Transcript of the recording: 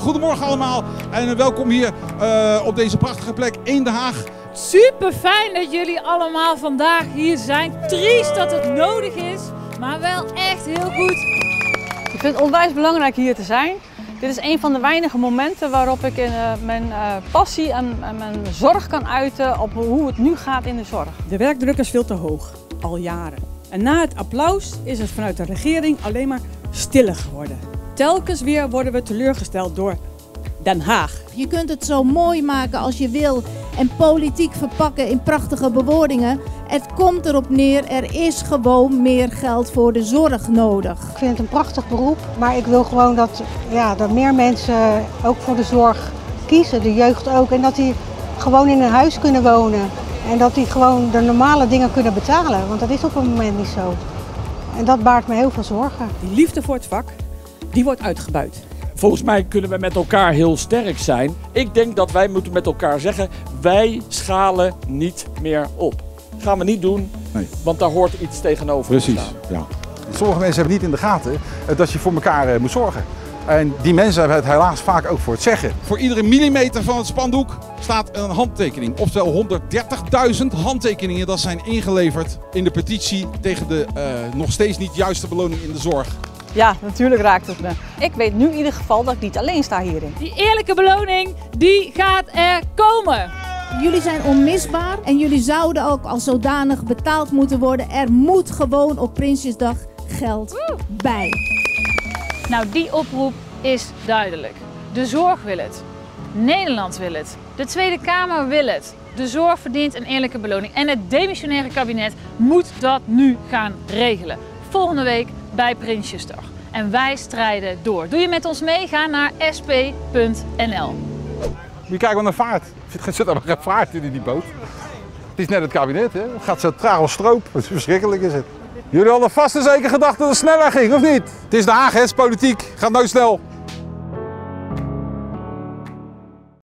Goedemorgen allemaal en welkom hier uh, op deze prachtige plek in Den Haag. Super fijn dat jullie allemaal vandaag hier zijn. Triest dat het nodig is, maar wel echt heel goed. Ik vind het onwijs belangrijk hier te zijn. Dit is een van de weinige momenten waarop ik in, uh, mijn uh, passie en, en, mijn zorg kan uiten op hoe het nu gaat in de zorg. De werkdruk is veel te hoog, al jaren. En na het applaus is het vanuit de regering alleen maar stiller geworden. Telkens weer worden we teleurgesteld door Den Haag. Je kunt het zo mooi maken als je wil en politiek verpakken in prachtige bewoordingen. Het komt erop neer, er is gewoon meer geld voor de zorg nodig. Ik vind het een prachtig beroep, maar ik wil gewoon dat, ja, dat meer mensen ook voor de zorg kiezen, de jeugd ook. En dat die gewoon in een huis kunnen wonen. En dat die gewoon de normale dingen kunnen betalen, want dat is op het moment niet zo. En dat baart me heel veel zorgen. Die liefde voor het vak, die wordt uitgebuit. Volgens mij kunnen we met elkaar heel sterk zijn. Ik denk dat wij moeten met elkaar zeggen, wij schalen niet meer op. Dat gaan we niet doen, nee. want daar hoort iets tegenover Precies, te staan. ja. Sommige mensen hebben niet in de gaten eh, dat je voor elkaar eh, moet zorgen. En die mensen hebben het helaas vaak ook voor het zeggen. Voor iedere millimeter van het spandoek staat een handtekening. Oftewel 130.000 handtekeningen dat zijn ingeleverd in de petitie tegen de uh, nog steeds niet juiste beloning in de zorg. Ja, natuurlijk raakt het me. Ik weet nu in ieder geval dat ik niet alleen sta hierin. Die eerlijke beloning, die gaat er komen. Jullie zijn onmisbaar en jullie zouden ook als zodanig betaald moeten worden. Er moet gewoon op Prinsjesdag geld bij. Nou, die oproep is duidelijk. De zorg wil het. Nederland wil het. De Tweede Kamer wil het. De zorg verdient een eerlijke beloning. En het demissionaire kabinet moet dat nu gaan regelen. Volgende week bij Prinsjesdag. En wij strijden door. Doe je met ons mee? Ga naar sp.nl. Wie kijkt wel naar vaart. Er zit maar geen vaart in die boot. Het is net het kabinet, hè? Het gaat zo traag als stroop. Het is verschrikkelijk is het. Jullie hadden vast en zeker gedacht dat het sneller ging, of niet? Het is de Haag, is politiek. Gaat nooit snel.